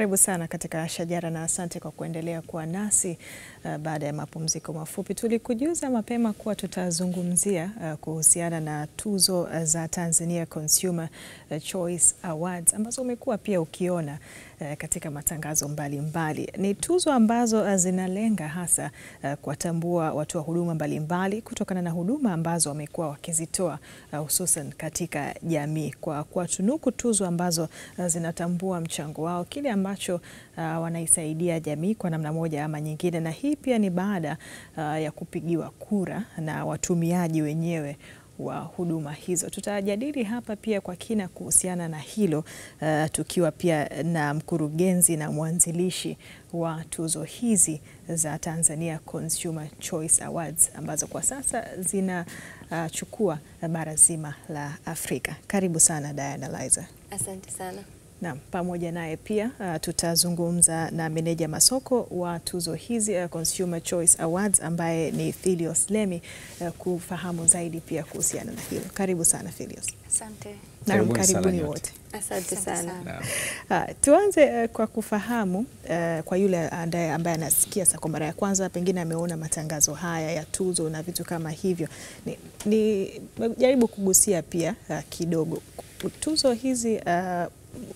karibu sana katika Shajara na asante kwa kuendelea kuwa nasi uh, baada ya mapumziko mafupi. Tulikujuza mapema kuwa tutazungumzia uh, kuhusiana na tuzo uh, za Tanzania Consumer uh, Choice Awards ambazo umekuwa pia ukiona uh, katika matangazo mbalimbali mbali. Ni tuzo ambazo uh, zinalenga hasa uh, kuwatambua watu wa huduma mbalimbali kutokana na huduma ambazo wamekuwa wakizitoa uh, hususan katika jamii kwa kuwatunuku tuzo ambazo uh, zinatambua mchango wao, kile ambacho uh, wanaisaidia jamii kwa namna moja ama nyingine, na hii pia ni baada uh, ya kupigiwa kura na watumiaji wenyewe wa huduma hizo. Tutajadili hapa pia kwa kina kuhusiana na hilo uh, tukiwa pia na mkurugenzi na mwanzilishi wa tuzo hizi za Tanzania Consumer Choice Awards ambazo kwa sasa zinachukua uh, bara zima la Afrika. Karibu sana Diana Liza. Asante sana. Naam, pamoja naye pia uh, tutazungumza na meneja masoko wa tuzo hizi uh, Consumer Choice Awards ambaye ni Philios Lemi uh, kufahamu zaidi pia kuhusiana na hilo. Karibu sana Philios. Asante. Naam, Karibuni wote. Asante sana. Uh, tuanze uh, kwa kufahamu uh, kwa yule ambaye ambaye anasikia sa kwa mara ya kwanza, pengine ameona matangazo haya ya tuzo na vitu kama hivyo, ni, ni jaribu kugusia pia uh, kidogo tuzo hizi uh,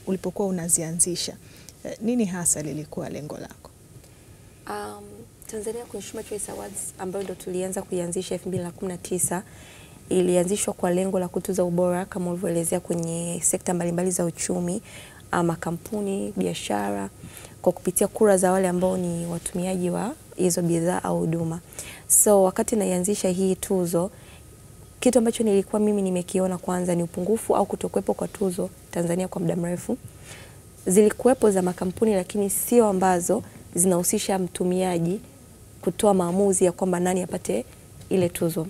ulipokuwa unazianzisha uh, nini hasa lilikuwa lengo lako? Um, Tanzania Consumer Choice Awards ambayo ndo tulianza kuianzisha 2019 ilianzishwa kwa lengo la kutuza ubora kama ulivyoelezea kwenye sekta mbalimbali za uchumi, makampuni, biashara kwa kupitia kura za wale ambao ni watumiaji wa hizo bidhaa au huduma. So wakati naianzisha hii tuzo kitu ambacho nilikuwa mimi nimekiona kwanza ni upungufu au kutokuwepo kwa tuzo Tanzania kwa muda mrefu. Zilikuwepo za makampuni, lakini sio ambazo zinahusisha mtumiaji kutoa maamuzi ya kwamba nani apate ile tuzo.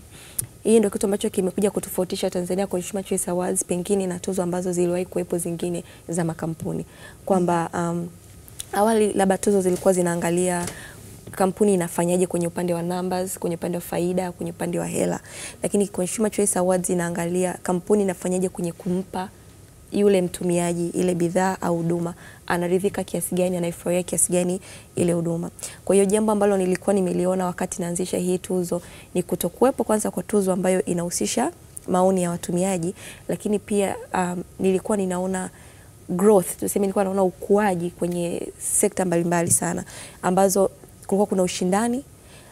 Hii ndio kitu ambacho kimekuja kutofautisha Tanzania Consumer Choice Awards pengine na tuzo ambazo ziliwahi kuwepo zingine za makampuni, kwamba um, awali labda tuzo zilikuwa zinaangalia kampuni inafanyaje kwenye upande wa numbers, kwenye upande wa faida, kwenye upande wa hela, lakini Consumer Choice Awards inaangalia kampuni inafanyaje kwenye kumpa yule mtumiaji ile bidhaa au huduma, anaridhika kiasi gani, anaifurahia kiasi gani ile huduma. Kwa hiyo jambo ambalo nilikuwa nimeliona wakati naanzisha hii tuzo ni kutokuwepo kwanza kwa tuzo ambayo inahusisha maoni ya watumiaji, lakini pia um, nilikuwa ninaona growth, tuseme nilikuwa naona ukuaji kwenye sekta mbalimbali sana ambazo kulikuwa kuna ushindani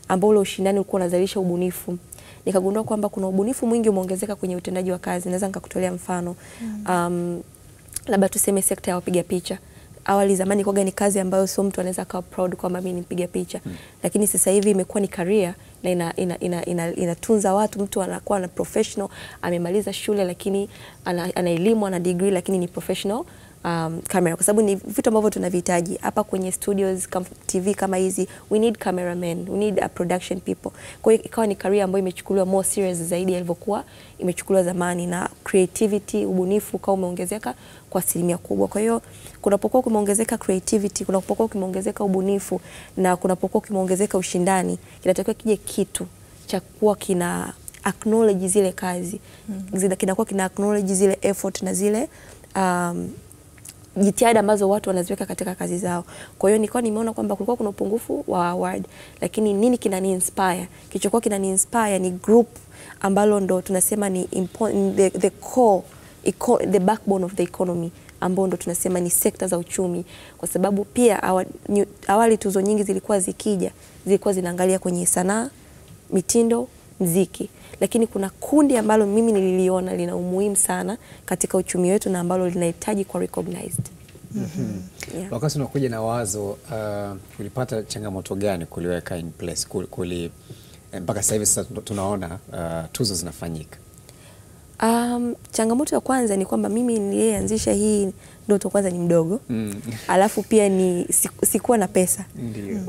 ambao ule ushindani ulikuwa unazalisha ubunifu. Nikagundua kwamba kuna ubunifu mwingi umeongezeka kwenye utendaji wa kazi. Naweza nikakutolea mfano mm. um, labda tuseme sekta ya wapiga picha. Awali zamani kwaga ni kazi ambayo sio mtu anaweza akawa proud kwamba mimi nipiga picha mm. Lakini sasa hivi imekuwa ni career na ina, ina, ina, ina, inatunza watu. Mtu anakuwa na professional, amemaliza shule lakini ana, ana elimu ana degree lakini ni professional um, camera kwa sababu ni vitu ambavyo tunavihitaji hapa kwenye studios kam, TV kama hizi, we need cameramen, we need a production people. Kwa hiyo ikawa ni career ambayo imechukuliwa more serious zaidi ilivyokuwa imechukuliwa zamani, na creativity, ubunifu ukawa umeongezeka kwa asilimia kubwa. Kwa hiyo kunapokuwa kumeongezeka creativity, kunapokuwa kumeongezeka ubunifu na kunapokuwa kumeongezeka ushindani, kinatakiwa kije kitu cha kuwa kina acknowledge zile kazi mm -hmm. kinakuwa kina acknowledge zile effort na zile um, jitihada ambazo watu wanaziweka katika kazi zao. Kwa hiyo nilikuwa nimeona kwamba kulikuwa kuna upungufu wa award, lakini nini kinani inspire? Kilichokuwa kinani inspire ni group ambalo ndo tunasema ni the, the core eco, the backbone of the economy ambao ndo tunasema ni sekta za uchumi, kwa sababu pia awa, awali tuzo nyingi zilikuwa zikija zilikuwa zinaangalia kwenye sanaa, mitindo, mziki lakini kuna kundi ambalo mimi nililiona lina umuhimu sana katika uchumi wetu na ambalo linahitaji kuwa recognized. mm -hmm. yeah. Wakati unakuja na wazo uh, ulipata changamoto gani kuliweka in place kuli, kuli, mpaka sasa hivi sasa tunaona uh, tuzo zinafanyika? Um, changamoto ya kwanza ni kwamba mimi niliyeanzisha hii ndoto kwanza ni mdogo mm. alafu pia ni sikuwa na pesa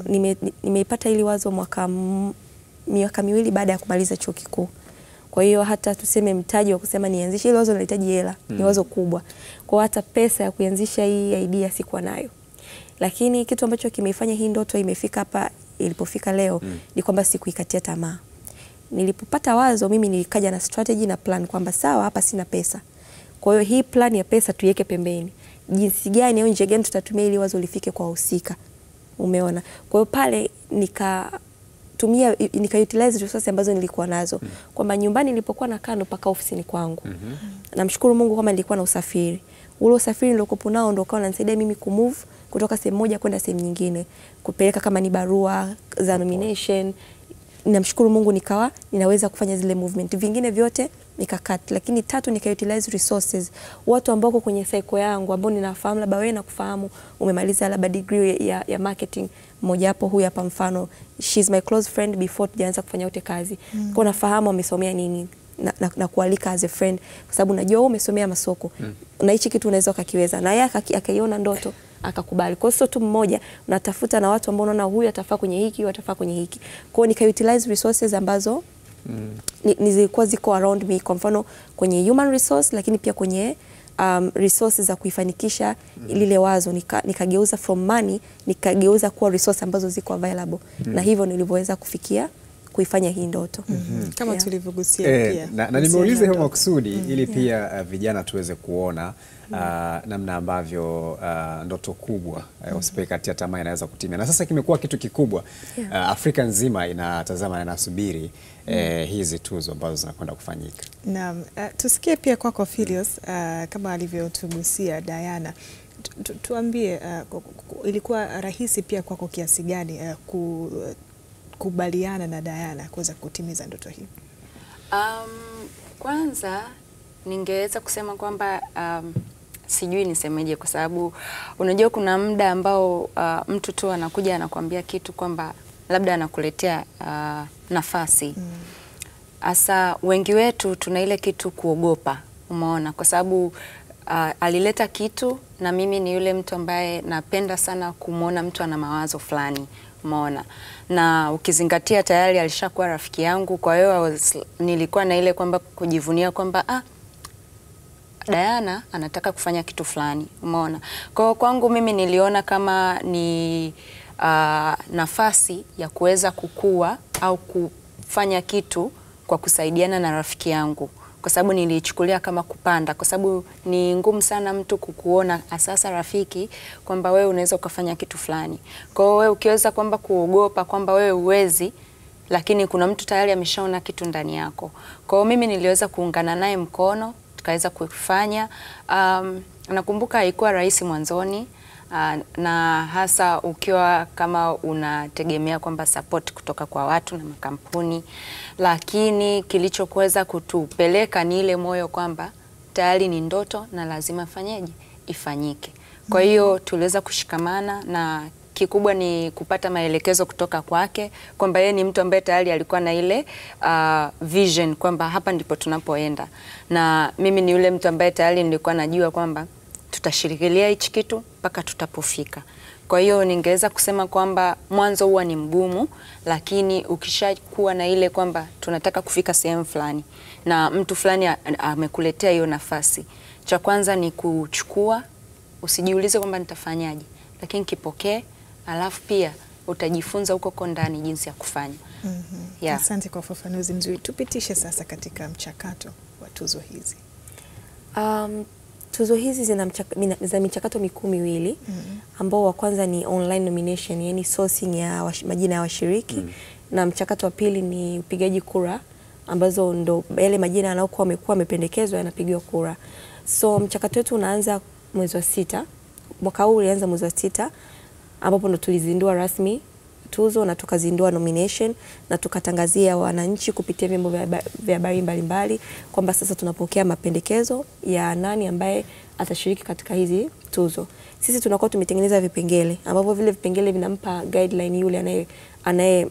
nime, nimeipata hili wazo mwaka miaka miwili baada ya kumaliza chuo kikuu. Kwa hiyo hata tuseme mtaji wa kusema nianzishe hilo wazo linahitaji hela, mm. ni wazo kubwa. Kwa hata pesa ya kuanzisha hii idea sikuwa nayo. Lakini kitu ambacho kimeifanya hii ndoto imefika hapa ilipofika leo mm. ni kwamba sikuikatia tamaa. Nilipopata wazo mimi nilikaja na strategy na plan kwamba sawa, hapa sina pesa. Kwa hiyo hii plan ya pesa tuiweke pembeni. jinsi gani au njia gani tutatumia ili wazo lifike kwa wahusika. Umeona? Kwa hiyo pale nika tumia nikautilize resources ambazo nilikuwa nazo. Mm. kwamba nyumbani nilipokuwa nakaa ndo paka ofisini kwangu. Mm -hmm. namshukuru Mungu kwamba nilikuwa na usafiri. Ule usafiri niliokuwa nao ndo ukawa unanisaidia mimi kumove kutoka sehemu moja kwenda sehemu nyingine. Kupeleka kama ni barua za nomination. Namshukuru Mungu nikawa ninaweza kufanya zile movement. Vingine vyote nikakat lakini tatu nika utilize resources watu ambao wako kwenye cycle yangu ambao ninafahamu labda wewe nakufahamu umemaliza labda degree ya, ya marketing mmoja hapo huyu hapa mfano she's my close friend before tujaanza kufanya wote kazi mm. kwa nafahamu amesomea nini na, na, na kualika as a friend kwa sababu najua wewe umesomea masoko mm. na hichi kitu unaweza ukakiweza na yeye akaiona ndoto akakubali. Kwa hiyo sio tu mmoja, unatafuta na watu ambao unaona huyu atafaa kwenye hiki, huyu atafaa kwenye hiki. Kwa hiyo nika utilize resources ambazo mm. ni zilikuwa ziko around me, kwa mfano kwenye human resource, lakini pia kwenye um, resources za kuifanikisha mm. lile wazo nika, nikageuza from money nikageuza kuwa resource ambazo ziko available mm. na hivyo nilivyoweza kufikia kuifanya hii ndoto. Mm -hmm. kama Yeah. tulivyogusia Eh, pia. na, na nimeuliza hivyo mm makusudi ili pia uh, vijana tuweze kuona uh, namna ambavyo uh, ndoto kubwa uh, usipekatia tamaa inaweza kutimia, na sasa kimekuwa kitu kikubwa. Yeah. uh, Afrika nzima inatazama na inasubiri eh, hizi tuzo ambazo zinakwenda kufanyika. Naam, uh, tusikie pia kwako Philius uh, kama alivyotugusia Diana. Tu- tu- Tuambie uh, ku- ku- ilikuwa rahisi pia kwako kiasi gani uh, ku, kubaliana na Diana kuweza kutimiza ndoto hii? Um, kwanza ningeweza kusema kwamba um, sijui nisemeje, kwa sababu unajua kuna muda ambao uh, mtu tu anakuja anakuambia kitu kwamba labda anakuletea uh, nafasi. Asa wengi wetu tuna ile kitu kuogopa, umeona, kwa sababu uh, alileta kitu na mimi ni yule mtu ambaye napenda sana kumwona mtu ana mawazo fulani, umeona, na ukizingatia tayari alishakuwa rafiki yangu, kwa hiyo nilikuwa na ile kwamba kujivunia kwamba ah, Diana anataka kufanya kitu fulani, umeona. Kwa hiyo kwangu mimi niliona kama ni uh, nafasi ya kuweza kukua au kufanya kitu kwa kusaidiana na rafiki yangu, kwa sababu nilichukulia kama kupanda, kwa sababu ni ngumu sana mtu kukuona asasa rafiki kwamba wewe unaweza ukafanya kitu fulani. Kwa hiyo wewe ukiweza kwamba kuogopa kwamba wewe uwezi lakini kuna mtu tayari ameshaona kitu ndani yako. Kwa hiyo mimi niliweza kuungana naye mkono tukaweza kufanya. Um, nakumbuka haikuwa rahisi mwanzoni na hasa ukiwa kama unategemea kwamba support kutoka kwa watu na makampuni, lakini kilichokuweza kutupeleka ni ile moyo kwamba tayari ni ndoto na lazima fanyeje ifanyike. Kwa hiyo tuliweza kushikamana na kikubwa ni kupata maelekezo kutoka kwake kwamba yeye ni mtu ambaye tayari alikuwa na ile uh, vision kwamba hapa ndipo tunapoenda, na mimi ni yule mtu ambaye tayari nilikuwa najua kwamba tutashirikilia hichi kitu mpaka tutapofika. Kwa hiyo ningeweza kusema kwamba mwanzo huwa ni mgumu, lakini ukishakuwa na ile kwamba tunataka kufika sehemu fulani na mtu fulani amekuletea hiyo nafasi, cha kwanza ni kuchukua, usijiulize kwamba nitafanyaje, lakini kipokee, alafu pia utajifunza huko huko ndani jinsi ya kufanya. Yeah. Asante kwa ufafanuzi mzuri. Tupitishe sasa katika mchakato wa tuzo hizi. Um, tuzo hizi zina, mchaka, zina michakato mikuu miwili mm. ambao wa kwanza ni online nomination, yani sourcing ya wash, majina ya washiriki mm. na mchakato wa pili ni upigaji kura ambazo ndo yale majina yanayokuwa amekuwa amependekezwa yanapigiwa kura. So mchakato wetu unaanza mwezi wa sita. Mwaka huu ulianza mwezi wa sita ambapo ndo tulizindua rasmi tuzo na tukazindua nomination na tukatangazia wananchi kupitia vyombo vya habari mbalimbali kwamba sasa tunapokea mapendekezo ya nani ambaye atashiriki katika hizi tuzo. Sisi tunakuwa tumetengeneza vipengele ambavyo vile vipengele vinampa guideline yule anaye anaye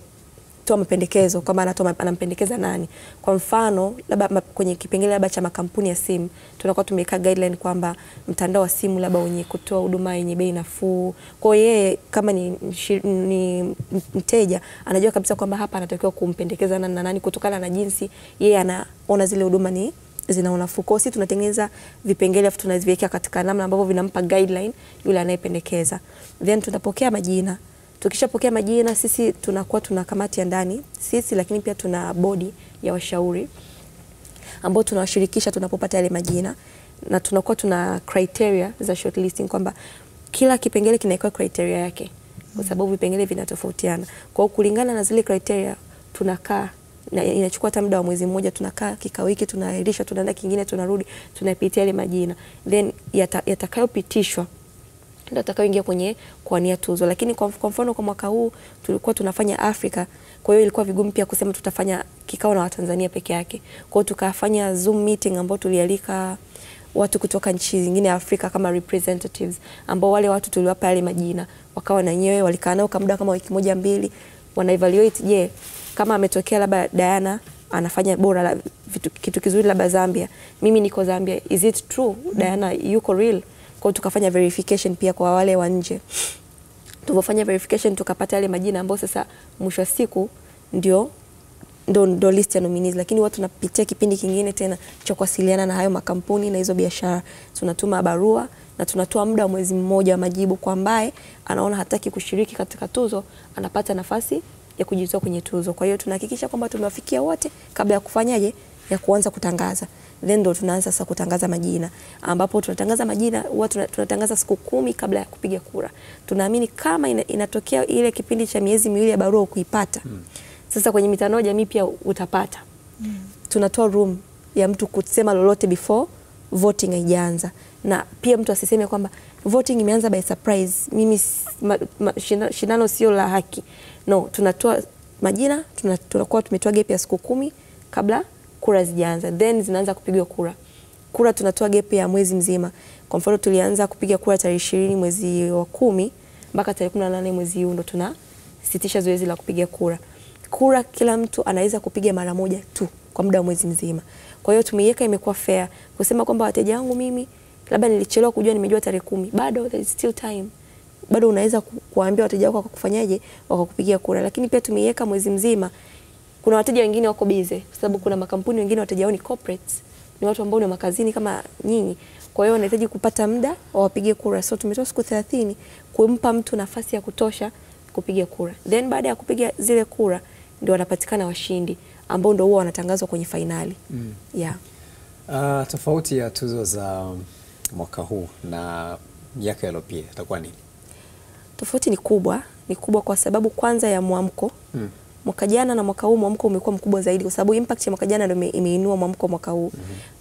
toa mapendekezo kwamba anatoa anampendekeza nani. Kwa mfano labda kwenye kipengele labda cha makampuni ya simu tunakuwa tumeweka guideline kwamba mtandao wa simu labda wenye kutoa huduma yenye bei nafuu. Kwa hiyo yeye kama ni, ni mteja anajua kabisa kwamba hapa anatakiwa kumpendekeza nani na nani kutokana na jinsi yeye anaona zile huduma ni zina unafuu. Kwa hiyo tunatengeneza vipengele afu tunaziweka katika namna ambavyo vinampa guideline yule anayependekeza. Then tunapokea majina Tukishapokea majina sisi tunakuwa tuna kamati ya ndani sisi, lakini pia tuna bodi ya washauri ambao tunawashirikisha tunapopata yale majina, na tunakuwa tuna criteria za shortlisting kwamba kila kipengele kinawekewa criteria yake kwa sababu vipengele vinatofautiana. Kwa hiyo kulingana na zile criteria tunakaa na inachukua hata muda wa mwezi mmoja, tunakaa kikao hiki, tunaahirisha, tunaenda kingine, tunarudi, tunapitia yale majina then yata- yatakayopitishwa ndio atakayoingia kwenye kuania tuzo. Lakini kwa, kwa mfano kwa mwaka huu tulikuwa tunafanya Afrika, kwa hiyo ilikuwa vigumu pia kusema tutafanya kikao na Watanzania peke yake. Kwa hiyo tukafanya Zoom meeting ambao tulialika watu kutoka nchi zingine ya Afrika kama representatives, ambao wale watu tuliwapa yale majina, wakawa na wenyewe walikaa nao kwa muda kama wiki moja mbili, wana evaluate, je, kama ametokea labda Diana anafanya bora la, vitu, kitu kizuri labda Zambia, mimi niko Zambia, is it true Diana yuko real? Kwa tukafanya verification pia kwa wale wa nje. Tulivyofanya verification tukapata yale majina ambayo sasa mwisho wa siku ndio ndo, ndo list ya nominees, lakini watu tunapitia kipindi kingine tena cha kuwasiliana na hayo makampuni na hizo biashara. Tunatuma barua na tunatoa muda wa mwezi mmoja wa majibu kwa ambaye anaona hataki kushiriki katika tuzo, anapata nafasi ya kujitoa kwenye tuzo. Kwa hiyo tunahakikisha kwamba tumewafikia wote kabla ya kufanyaje, ya kuanza kutangaza then ndo tunaanza sasa kutangaza majina, ambapo tunatangaza majina huwa tunatangaza siku kumi kabla ya kupiga kura. Tunaamini kama ina, inatokea ile kipindi cha miezi miwili ya barua kuipata sasa kwenye mitandao ya jamii pia utapata tunatoa room ya mtu kusema lolote before voting haijaanza, na pia mtu asiseme kwamba voting imeanza by surprise, mimi ma, ma, shinda- shindano sio la haki. No, tunatoa majina, tuna- tunakuwa tumetoa gap ya siku kumi kabla kura zijaanza, then zinaanza kupigwa kura. Kura tunatoa gap ya mwezi mzima. Kwa mfano tulianza kupiga kura tarehe ishirini mwezi wa kumi mpaka tarehe kumi na nane mwezi huu ndo tunasitisha zoezi la kupiga kura kura kila mtu anaweza kupiga mara moja tu kwa muda wa mwezi mzima. Kwa hiyo tumeiweka imekuwa fair kusema kwamba wateja wangu mimi labda nilichelewa kujua, nimejua tarehe kumi, bado there is still time, bado unaweza kuwaambia wateja wako wakakufanyaje, wakakupigia kura. Lakini pia tumeiweka mwezi mzima. Kuna wateja wengine wako bize, kwa sababu kuna makampuni wengine wateja wao ni corporates, ni watu ambao ni makazini kama nyinyi, kwa hiyo wanahitaji kupata muda wawapige kura. So tumetoa siku 30 kumpa mtu nafasi ya kutosha kupiga kura, then baada ya kupiga zile kura ndio wanapatikana washindi ambao ndio huwa wanatangazwa kwenye fainali Mm. yeah. Uh, tofauti ya tuzo za mwaka huu na miaka iliyopita itakuwa nini? Tofauti ni kubwa, ni kubwa kwa sababu kwanza ya mwamko Mm. Mwaka jana na mwaka huu mwamko umekuwa mkubwa zaidi, kwa sababu impact ya mwaka jana ndio imeinua mwamko mwaka huu.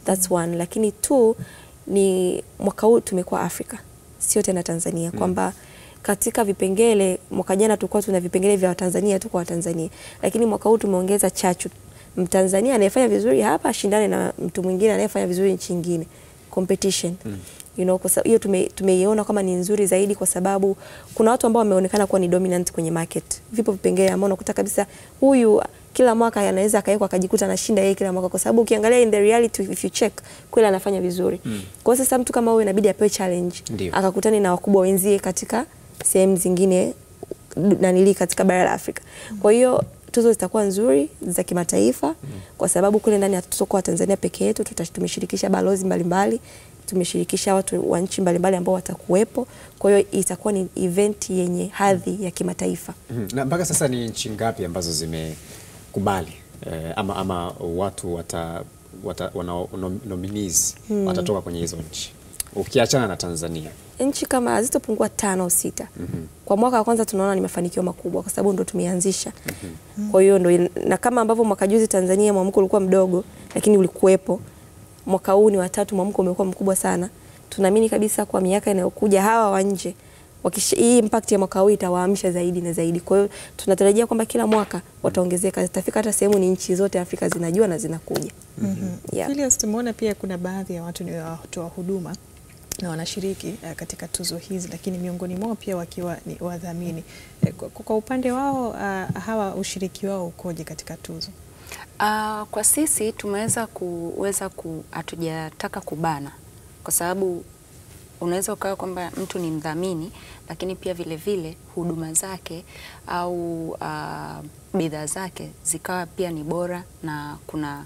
That's one. Lakini two ni mwaka huu tumekuwa Afrika, sio tena Tanzania, kwamba katika vipengele mwaka jana tulikuwa tuna vipengele vya Watanzania tu kwa Watanzania, lakini mwaka huu tumeongeza chachu. Mtanzania anayefanya vizuri hapa ashindane na mtu mwingine anayefanya vizuri nchi nyingine, competition you know, kwa hiyo tume, tumeiona kama ni nzuri zaidi, kwa sababu kuna watu ambao wameonekana kuwa ni dominant kwenye market. Vipo vipengele ambao unakuta kabisa huyu kila mwaka anaweza akawekwa akajikuta anashinda yeye kila mwaka, kwa sababu ukiangalia in the reality if you check kweli anafanya vizuri. mm. Kwa sasa mtu kama huyu inabidi apewe challenge, akakutane na wakubwa wenzie katika sehemu zingine nanili katika bara la Afrika. Kwa hiyo tuzo zitakuwa nzuri za kimataifa mm. kwa sababu kule ndani hatutokuwa Tanzania peke yetu, tumeshirikisha balozi mbalimbali, tumeshirikisha watu wa nchi mbalimbali ambao watakuwepo. Kwa hiyo itakuwa ni event yenye hadhi ya kimataifa. Mhm. Na mpaka sasa ni nchi ngapi ambazo zimekubali eh, ama, ama watu wata, wata, wana, nominees hmm, watatoka kwenye hizo nchi ukiachana na Tanzania? nchi kama hazitopungua tano au sita. mm -hmm. Kwa mwaka wa kwanza tunaona ni mafanikio makubwa kwa sababu ndo tumeanzisha. mm -hmm. Kwa hiyo ndo na kama ambavyo mwaka juzi Tanzania mwamko ulikuwa mdogo lakini ulikuwepo. Mwaka huu ni watatu mwamko umekuwa mkubwa sana. Tunaamini kabisa kwa miaka inayokuja hawa wa nje hii impact ya mwaka huu itawaamsha zaidi na zaidi. Kwa hiyo tunatarajia kwamba kila mwaka wataongezeka, zitafika hata sehemu ni nchi zote Afrika zinajua na zinakuja. Yeah. Julius, tumeona pia kuna baadhi ya watu ni watoa huduma na wanashiriki eh, katika tuzo hizi, lakini miongoni mwao pia wakiwa ni wadhamini. Eh, Kwa, kwa upande wao ah, hawa ushiriki wao ukoje katika tuzo? Ah, kwa sisi tumeweza kuweza ku hatujataka kubana kwa sababu unaweza ukawa kwamba mtu ni mdhamini lakini pia vile vile huduma zake au uh, bidhaa zake zikawa pia ni bora na kuna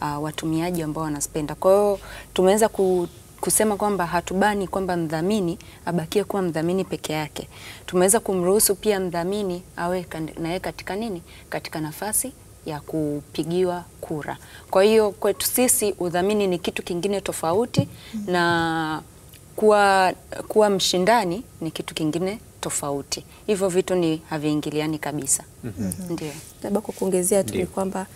uh, watumiaji ambao wanazipenda. Kwa hiyo tumeweza ku kusema kwamba hatubani kwamba mdhamini abakie kuwa mdhamini peke yake. Tumeweza kumruhusu pia mdhamini awe na naye katika nini, katika nafasi ya kupigiwa kura. Kwa hiyo kwetu sisi udhamini ni kitu kingine tofauti mm -hmm. na kuwa, kuwa mshindani ni kitu kingine tofauti. Hivyo vitu ni haviingiliani kabisa. Ndio. Labda kwa kuongezea tu ni kwamba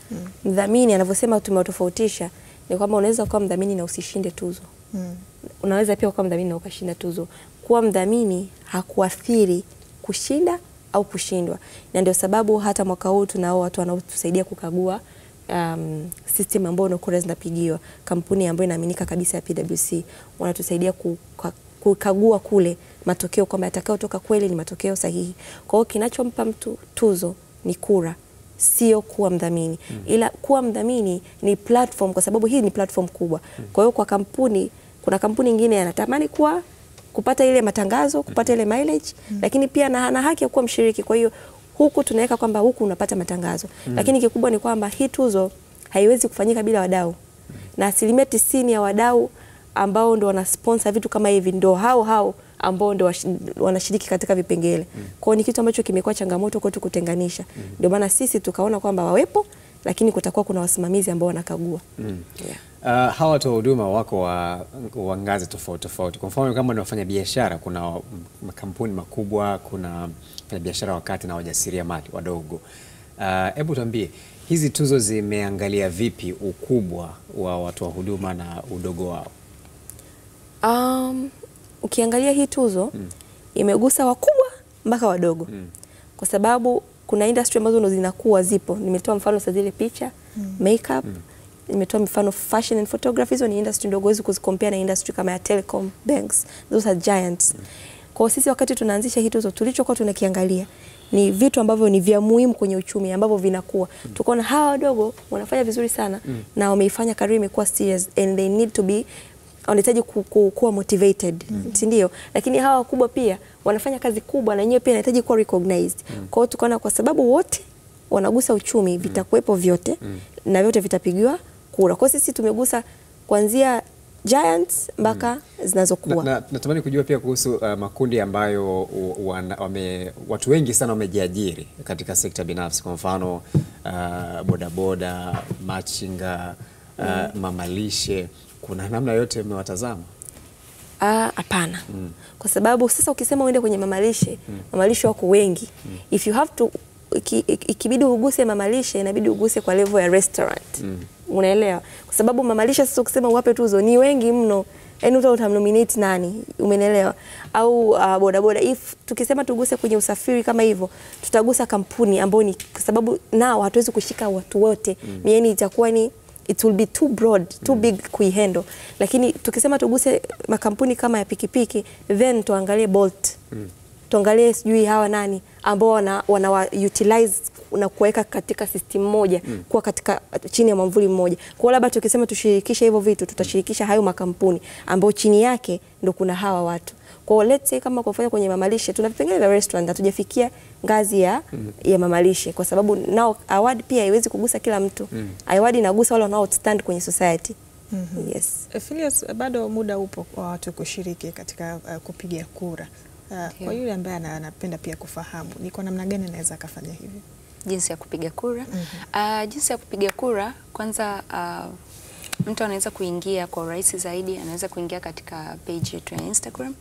mdhamini anavyosema tumewatofautisha ni kwamba unaweza kuwa mdhamini na usishinde tuzo. mm. Unaweza pia kuwa mdhamini na ukashinda tuzo. Kuwa mdhamini hakuathiri kushinda au kushindwa, na ndio sababu hata mwaka huu tunao watu wanaotusaidia kukagua um, system ambayo na kura zinapigiwa. Kampuni ambayo inaaminika kabisa ya PwC wanatusaidia kuka- kukagua kule matokeo kwamba yatakayotoka kweli ni matokeo sahihi. Kwa hiyo kinachompa mtu tuzo ni kura sio kuwa mdhamini ila kuwa mdhamini ni platform, kwa sababu hii ni platform kubwa. Kwa hiyo kwa kampuni, kuna kampuni nyingine anatamani kuwa kupata ile matangazo, kupata ile mileage, mm. lakini pia na, ana haki ya kuwa mshiriki. Kwa hiyo huku tunaweka kwamba huku unapata matangazo, mm. lakini kikubwa ni kwamba hii tuzo haiwezi kufanyika bila wadau, na asilimia tisini ya wadau ambao ndo wanasponsor vitu kama hivi ndo hao hao ambao ndo wanashiriki katika vipengele. Kwa kwao ni kitu ambacho kimekuwa changamoto kwetu kutenganisha. Ndio maana sisi tukaona kwamba wawepo, lakini kutakuwa kuna wasimamizi ambao wanakagua. mm. Yeah. Uh, hawa watu wa huduma wako wa, wa ngazi tofauti tofauti. Kwa mfano kama ni wafanya biashara, kuna makampuni makubwa, kuna wafanya biashara wakati na wajasiriamali wadogo. Uh, Hebu tuambie hizi tuzo zimeangalia vipi ukubwa wa watu wa huduma na udogo wao? Um, ukiangalia hii tuzo imegusa wakubwa mpaka wadogo kwa sababu kuna industry ambazo ndo zinakuwa zipo. Nimetoa mfano sa zile picha makeup, nimetoa mifano fashion and photography. Hizo ni industry ndogo, huwezi kuzikompea na industry kama ya telecom, banks, those are giants. Kwa sisi wakati tunaanzisha hii tuzo tulichokuwa tunakiangalia ni vitu ambavyo ni vya muhimu kwenye uchumi ambavyo vinakuwa. mm. Tukaona hawa wadogo wanafanya vizuri sana mm. na wameifanya career imekuwa serious and they need to be wanahitaji ku, ku, kuwa motivated mm. si ndio? Lakini hawa wakubwa pia wanafanya kazi kubwa na wenyewe pia wanahitaji kuwa recognized. mm. Kwa hiyo tukaona kwa sababu wote wanagusa uchumi, vitakuwepo vyote mm. na vyote vitapigiwa kura. Kwa sisi tumegusa kuanzia giants mpaka zinazokuwa. Na, na, natamani kujua pia kuhusu uh, makundi ambayo u- wana, wame, watu wengi sana wamejiajiri katika sekta binafsi, kwa mfano uh, bodaboda, machinga, uh, mamalishe. Kuna namna yote mmewatazama? Ah, hapana. Kwa sababu sasa ukisema uende kwenye mamalishe, mamalishe wako wengi. If you have to iki- iki- ikibidi uguse mamalishe inabidi uguse kwa level ya restaurant. Unaelewa? Kwa sababu mamalisha sasa ukisema uwape tuzo ni wengi mno. Yaani uta utamnominate nani? Umenielewa? Au uh, bodaboda if tukisema tuguse kwenye usafiri kama hivyo, tutagusa kampuni ambayo ni kwa sababu nao hatuwezi kushika watu wote. mm. Yaani itakuwa ni it will be too broad too mm. big kuihandle, lakini tukisema tuguse makampuni kama ya pikipiki then tuangalie Bolt tuangalie sijui hawa nani ambao wana, wana utilize na kuweka katika system moja mm. kuwa katika chini ya mwamvuli mmoja. Kwa labda tukisema tushirikishe hivyo vitu, tutashirikisha hayo makampuni ambao chini yake ndo kuna hawa watu. Kwa let's say kama kwa mfano kwenye mamalishe tuna vipengele vya restaurant, hatujafikia ngazi ya, mm. ya mamalishe kwa sababu nao award pia haiwezi kugusa kila mtu. Mm. Award inagusa wale wanao outstand kwenye society. Mm -hmm. Yes. Philius, bado muda upo kwa watu kushiriki katika uh, kupiga kura. Uh, kwa yule ambaye anapenda pia kufahamu ni kwa namna gani anaweza akafanya hivyo? jinsi ya kupiga kura. mm -hmm. Uh, jinsi ya kupiga kura kwanza, uh, mtu anaweza kuingia kwa urahisi zaidi, anaweza kuingia katika page yetu ya Instagram.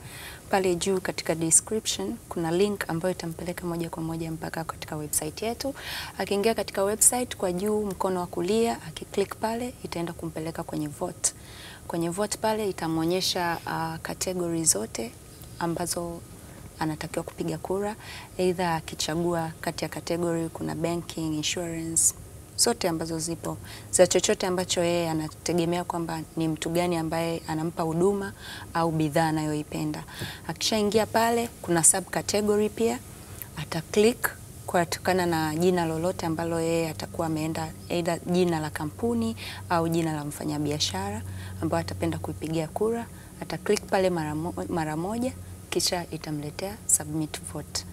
Pale juu katika description kuna link ambayo itampeleka moja kwa moja mpaka katika website yetu. Akiingia katika website kwa juu mkono wa kulia, akiklik pale itaenda kumpeleka kwenye vote. Kwenye vote pale itamwonyesha uh, category zote ambazo anatakiwa kupiga kura, aidha akichagua kati ya kategori, kuna banking, insurance, zote ambazo zipo za chochote ambacho yeye anategemea kwamba ni mtu gani ambaye anampa huduma au bidhaa anayoipenda. Akishaingia pale, kuna sub category pia ata click kutokana na jina lolote ambalo yeye atakuwa ameenda, aidha jina la kampuni au jina la mfanyabiashara ambayo atapenda kuipigia kura, ata click pale mara mo- mara moja kisha itamletea submit vote.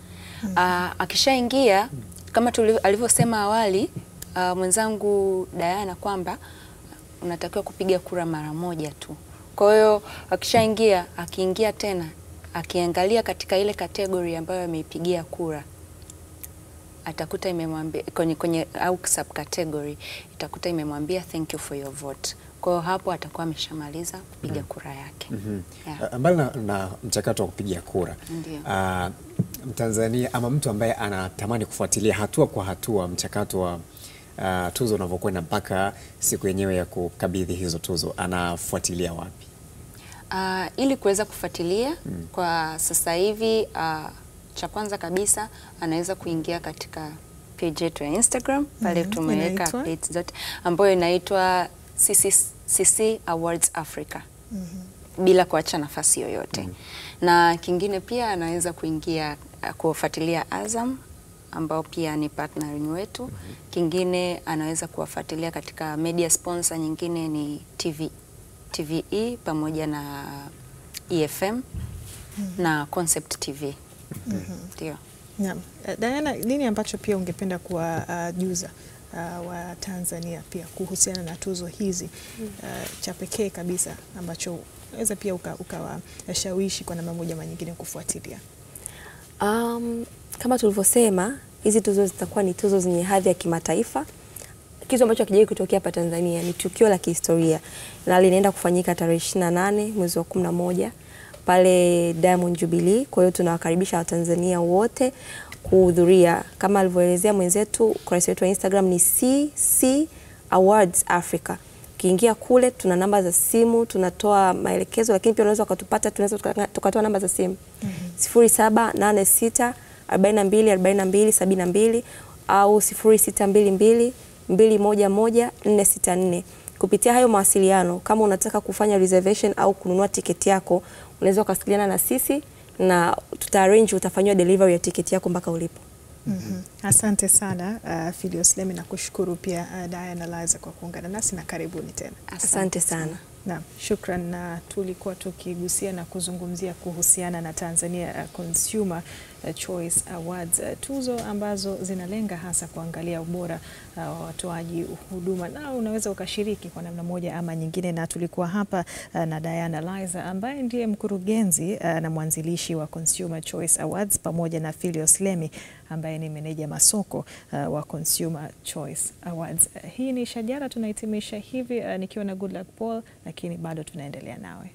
Uh, akishaingia kama alivyosema awali uh, mwenzangu Diana kwamba unatakiwa kupiga kura mara moja tu. Kwa hiyo akishaingia, akiingia tena, akiangalia katika ile kategori ambayo ameipigia kura, atakuta imemwambia kwenye, kwenye au sub category itakuta imemwambia thank you for your vote. Kwa hiyo hapo atakuwa ameshamaliza kupiga kura yake. Yeah. Uh, mbali na, na mchakato wa kupiga kura uh, Mtanzania ama mtu ambaye anatamani kufuatilia hatua kwa hatua mchakato wa uh, tuzo unavyokwenda mpaka siku yenyewe ya kukabidhi hizo tuzo anafuatilia wapi? Uh, ili kuweza kufuatilia mm. kwa sasa hivi uh, cha kwanza kabisa anaweza kuingia katika page yetu ya Instagram pale mm -hmm. tumeweka updates zote ambayo inaitwa CC, CC Awards Africa mm -hmm. bila kuacha nafasi yoyote. mm -hmm. Na kingine pia anaweza kuingia uh, kuwafuatilia Azam ambao pia ni partner wetu. Kingine anaweza kuwafuatilia katika media sponsor nyingine ni TV, TVE pamoja na EFM mm -hmm. na Concept TV. Ndio. mm -hmm. Diana, nini ambacho pia ungependa kuwajuza uh, wa Tanzania pia kuhusiana na tuzo hizi uh, cha pekee kabisa ambacho unaweza pia ukawashawishi kwa namna moja ama nyingine kufuatilia? Um, kama tulivyosema hizi tuzo zitakuwa ni tuzo zenye hadhi ya kimataifa, kitu ambacho hakijawahi kutokea hapa Tanzania. Ni tukio la kihistoria na linaenda kufanyika tarehe 28 mwezi wa 11 pale Diamond Jubilee. Kwa hiyo tunawakaribisha Watanzania wote kuhudhuria. Kama alivyoelezea mwenzetu, ukurasa wetu wa Instagram ni CC Awards Africa. Ukiingia kule, tuna namba za simu, tunatoa maelekezo, lakini pia unaweza ukatupata, tunaweza tukatoa namba za simu sifuri saba nane sita arobaini na mbili arobaini na mbili sabini na mbili au sifuri sita mbili mbili mbili moja moja nne sita nne. Kupitia hayo mawasiliano, kama unataka kufanya reservation au kununua tiketi yako, unaweza ukawasiliana na sisi na tuta arrange, utafanyiwa delivery ya tiketi yako mpaka ulipo. Mhm. Asante sana uh, Philios Lemi na kushukuru pia uh, Diana Liza kwa kuungana nasi na karibuni tena. Asante sana. Naam, shukran. Na tulikuwa tukigusia na kuzungumzia kuhusiana na Tanzania uh, Consumer uh, Choice Awards, uh, tuzo ambazo zinalenga hasa kuangalia ubora wa uh, wa watoaji huduma, na unaweza ukashiriki kwa namna moja ama nyingine. Na tulikuwa hapa uh, na Diana Liza ambaye ndiye mkurugenzi uh, na mwanzilishi wa Consumer Choice Awards pamoja na Philios Lemi ambaye ni meneja masoko uh, wa Consumer Choice Awards. Uh, hii ni Shajara, tunahitimisha hivi uh, nikiwa na Goodluck Paul, lakini bado tunaendelea nawe.